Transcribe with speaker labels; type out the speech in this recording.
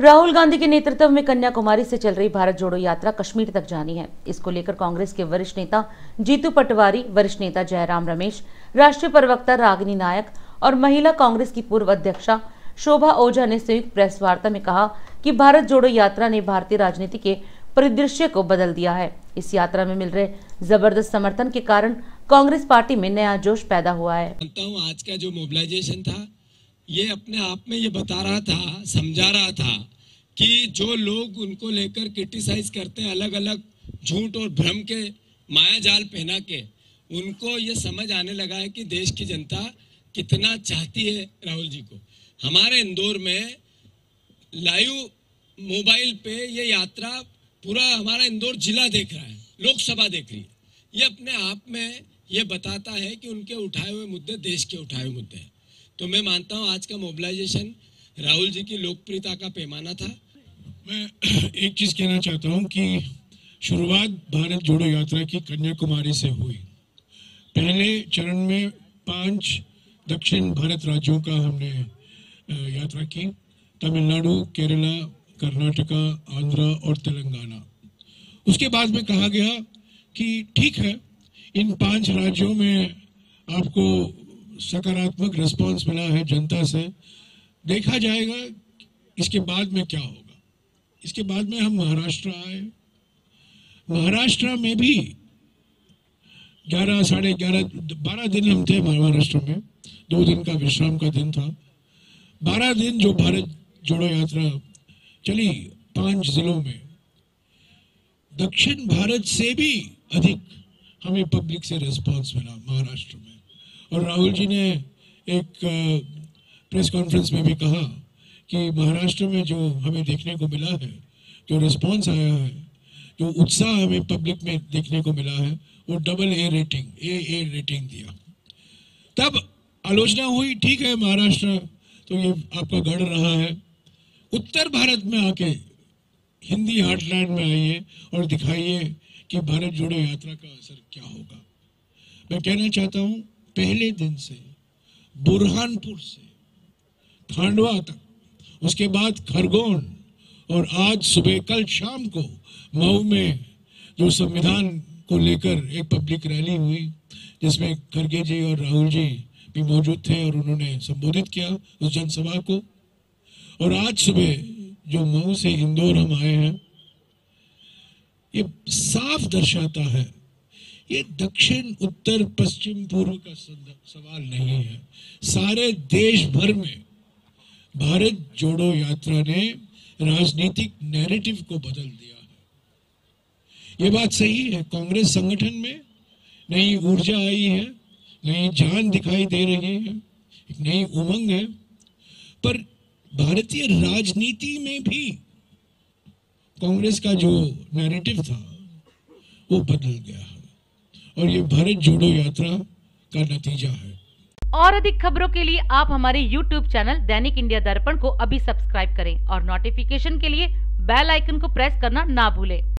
Speaker 1: राहुल गांधी के नेतृत्व में कन्याकुमारी से चल रही भारत जोड़ो यात्रा कश्मीर तक जानी है। इसको लेकर कांग्रेस के वरिष्ठ नेता जीतू पटवारी, वरिष्ठ नेता जयराम रमेश, राष्ट्रीय प्रवक्ता रागिनी नायक और महिला कांग्रेस की पूर्व अध्यक्षा शोभा ओझा ने संयुक्त प्रेस वार्ता में कहा कि भारत जोड़ो यात्रा ने भारतीय राजनीति के परिदृश्य को बदल दिया है। इस यात्रा में मिल रहे ज़बरदस्त समर्थन के कारण कांग्रेस पार्टी में नया जोश पैदा हुआ है।
Speaker 2: आज का जो मोबिलाइजेशन था ये अपने आप में ये बता रहा था, समझा रहा था कि जो लोग उनको लेकर क्रिटिसाइज करते हैं अलग अलग झूठ और भ्रम के माया जाल पहना के, उनको ये समझ आने लगा है कि देश की जनता कितना चाहती है राहुल जी को। हमारे इंदौर में लाइव मोबाइल पे ये यात्रा पूरा हमारा इंदौर जिला देख रहा है, लोकसभा देख रही है। ये अपने आप में ये बताता है कि उनके उठाए हुए मुद्दे देश के उठाए हुए मुद्दे हैं। तो मैं मानता हूँ आज का मोबिलाइजेशन राहुल जी की लोकप्रियता का पैमाना था।
Speaker 3: मैं एक चीज़ कहना चाहता हूँ कि शुरुआत भारत जोड़ो यात्रा की कन्याकुमारी से हुई। पहले चरण में पाँच दक्षिण भारत राज्यों का हमने यात्रा की। तमिलनाडु, केरला, कर्नाटका, आंध्र और तेलंगाना। उसके बाद में कहा गया कि ठीक है, इन पाँच राज्यों में आपको सकारात्मक रिस्पांस मिला है जनता से। देखा जाएगा इसके बाद में क्या होगा। इसके बाद में हम महाराष्ट्र आए। महाराष्ट्र में भी ग्यारह, साढ़े ग्यारह, बारह दिन हम थे महाराष्ट्र में। दो दिन का विश्राम का दिन था। बारह दिन जो भारत जोड़ो यात्रा चली पाँच जिलों में। दक्षिण भारत से भी अधिक हमें पब्लिक से रिस्पांस मिला महाराष्ट्र में। और राहुल जी ने एक प्रेस कॉन्फ्रेंस में भी कहा कि महाराष्ट्र में जो हमें देखने को मिला है, जो रिस्पांस आया है, जो उत्साह हमें पब्लिक में देखने को मिला है, वो double A rating A A rating दिया। तब आलोचना हुई, ठीक है महाराष्ट्र तो ये आपका गढ़ रहा है। उत्तर भारत में आके हिंदी हार्टलैंड में आइए और दिखाइए कि भारत जोड़ो यात्रा का असर क्या होगा। मैं कहना चाहता हूँ पहले दिन से, बुरहानपुर से, खांडवा तक, उसके बाद खरगोन, और आज सुबह कल शाम को मऊ में जो संविधान को लेकर एक पब्लिक रैली हुई, जिसमें खरगे जी और राहुल जी भी मौजूद थे और उन्होंने संबोधित किया उस जनसभा को। और आज सुबह जो मऊ से इंदौर हम आए हैं, ये साफ़ दर्शाता है ये दक्षिण, उत्तर, पश्चिम, पूर्व का सवाल नहीं है। सारे देश भर में भारत जोड़ो यात्रा ने राजनीतिक नैरेटिव को बदल दिया है। ये बात सही है, कांग्रेस संगठन में नई ऊर्जा आई है, नई जान दिखाई दे रही है, एक नई उमंग है। पर भारतीय राजनीति में भी कांग्रेस का जो नैरेटिव था, वो बदल गया और ये भारत जोड़ो यात्रा का नतीजा है।
Speaker 1: और अधिक खबरों के लिए आप हमारे YouTube चैनल दैनिक इंडिया दर्पण को अभी सब्सक्राइब करें और नोटिफिकेशन के लिए बेल आइकन को प्रेस करना ना भूलें।